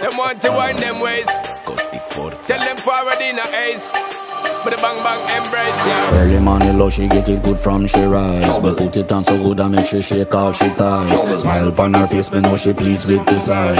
Them want to wind them ways. Tell them forward in a ace. But the bang bang embrace, yeah. Early money low, she get it good from she rise. But put it on so good I make she shake all she ties. Smile upon her face, me know she pleased with this eyes.